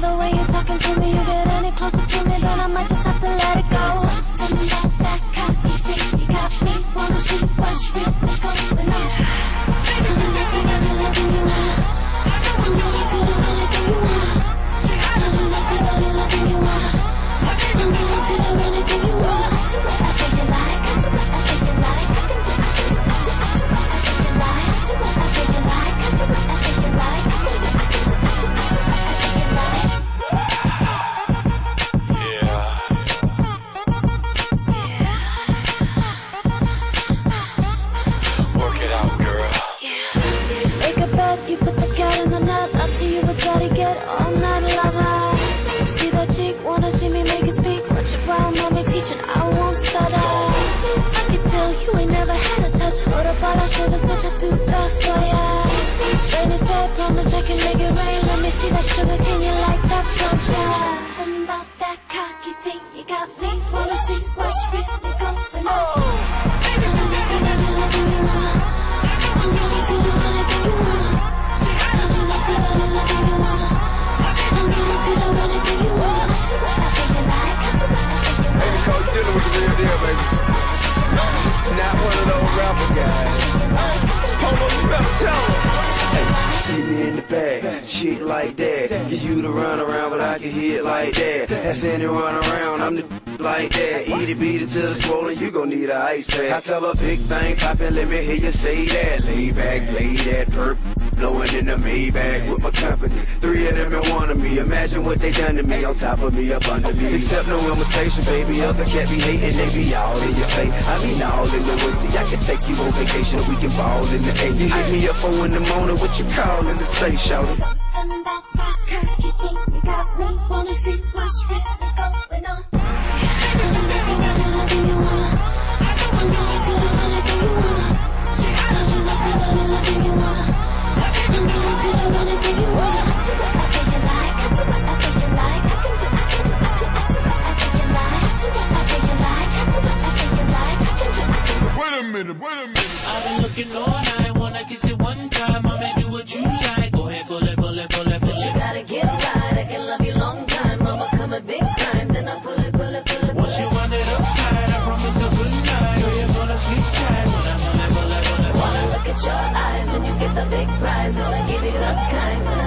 the way up all our bitch, I do that for ya. Rainy said, promise I can make it rain. Let me see that sugar, can you like that, don't ya? Me in the bag, chick like that. Get you to run around, but I can hit like that. That's any run around, I'm the like that. Eat it, beat it till it's swollen, you gon' need a ice pack. I tell a big thing, poppin', let me hear you say that. Lay back, lay that perp, blowing in the Maybach with my company. Three of them in one of me. Imagine what they done to me, on top of me, up under me. Accept no imitation, baby. Other cat be hating, they be all in your face. I mean all in the way. See, I can take you on vacation, we can ball in the A. You hit me up four in the morning, what you callin' to say, shout Something about that cocky thing, you got me. Wanna see what's really going on. Anything I do, that thing do the thing you wanna. I'm ready to the big prize. Gonna give you the kind